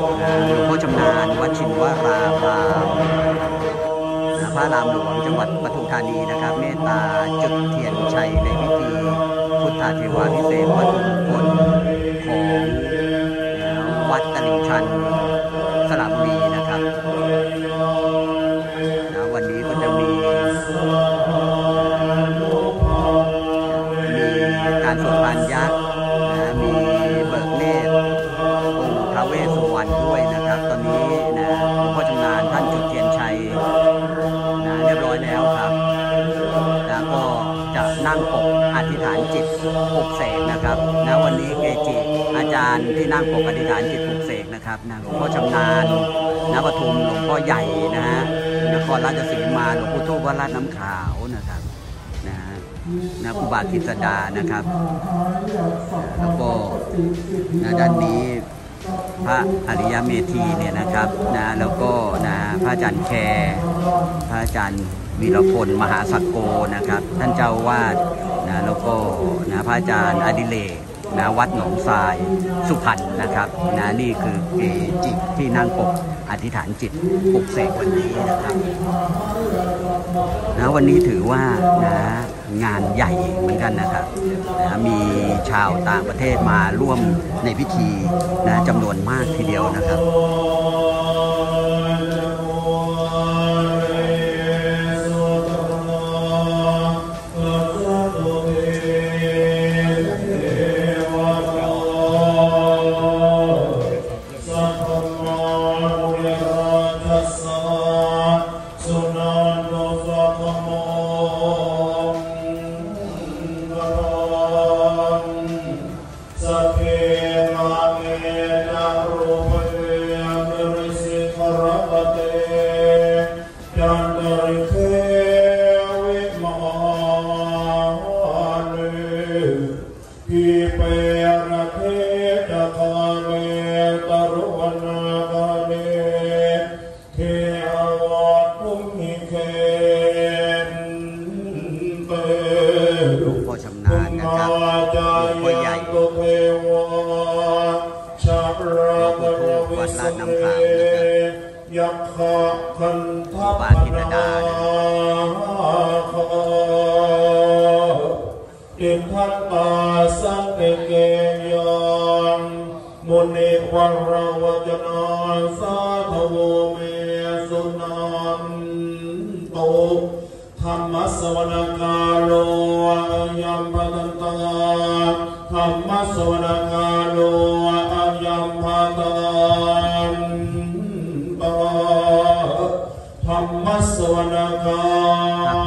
หลวงพ่อชำนาญวัดชินวารามพระรามหลวงจังหวัดปทุมธานีนะครับ เมตตาจุดเทียนชัยในพิธี พุทธาเทวาพิเศษวัตถุมงคลของวัดตลิ่งชัน จิตปลุกเสกนะครับนะวันนี้เกจิอาจารย์ที่นั่งปกอธิษฐานจิตปลุกเสกนะครับนะหลวงพ่อชำนาญนปทุมหลวงพ่อใหญ่นะฮะนครราชสีมาหลวงปู่ทูบวัดลาดน้ำขาวนะครับนะฮะนะครูบากิษดานะครับ แล้วก็นะด้านนี้พระอริยเมธีเนี่ยนะครับนะแล้วก็นะพระอาจารย์แคร์พระอาจารย์ วีรพลมหาสักโกนะครับ ท่านเจ้าวาดนะแล้วก็นะพระอาจารย์อดิเลกนะวัดหนองทรายสุพรรณนะครับนะนี่คือเกจิที่นั่งปกอธิษฐานจิตปลุกเสกวันนี้นะครับนะวันนี้ถือว่านะงานใหญ่เหมือนกันนะครับนะมีชาวต่างประเทศมาร่วมในพิธีนะจำนวนมากทีเดียวนะครับ สั ชาปราตระวิสเมยักขะคันทัพนาคาติทัตตาสังเกเกยังมุนิวันรวจนาสาธโวเมสุนันโตธรรมสวนกาโลอายัมพันตาธรรมสวนก ธร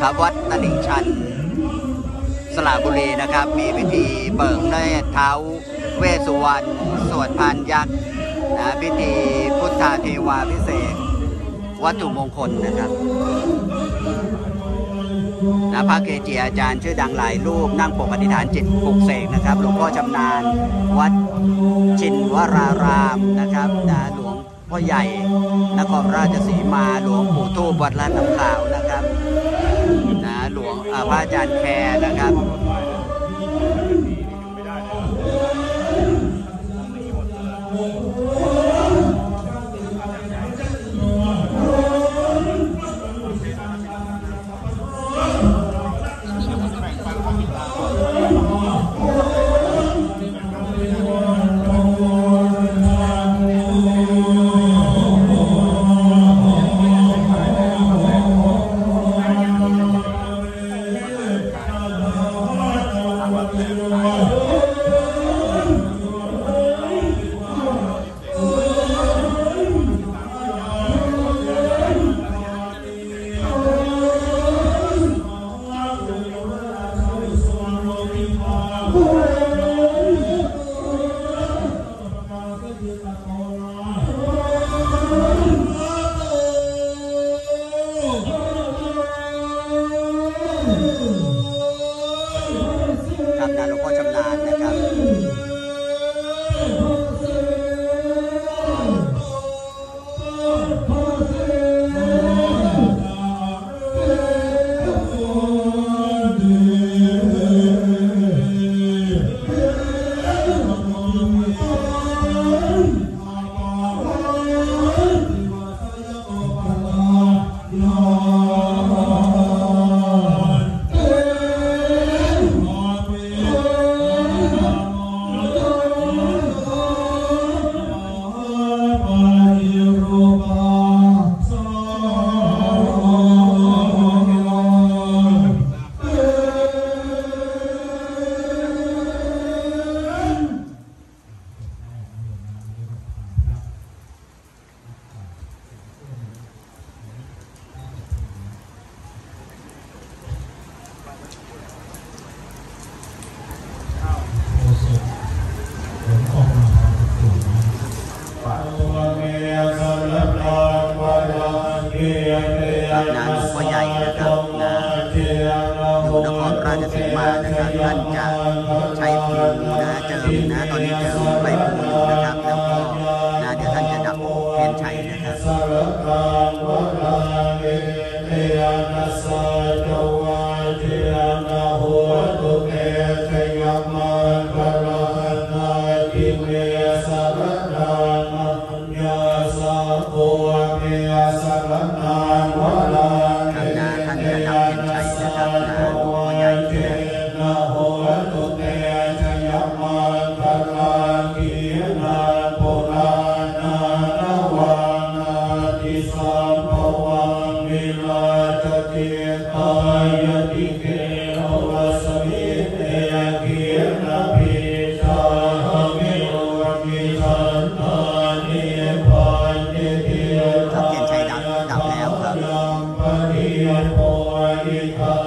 ครับ วัดตลิ่งชัน สระบุรีนะครับ มีพิธีเบิกเนตรเท้าเวสุวรรณสวดพานยักษ์นะพิธีพุทธาเทวาพิเศษ วัตถุมงคลนะครับนะพระเกจิอาจารย์ชื่อดังหลายรูปนั่งปกอธิษฐานจิตปลุกเสกนะครับหลวงพ่อชำนาญ วัดชินวรารามนะครับนะหลวงพพ่อใหญ่นครราชสีมาหลวงปู่ทูบวัดลาดน้ำขาวนะครับ นะหลวงพระอาจารย์แคร์นะครับ ครับนะหลวงพ่อชำนาญนะครับ ราชสีมานะครับท่านจะใช้ปูนะเจิมนะตอนนี้เจิมใบปูอยู่นะครับ แล้วก็นะเดี๋ยวท่านจะดับเทียนชัยนะครับครับนะท่านจะดับ Israel.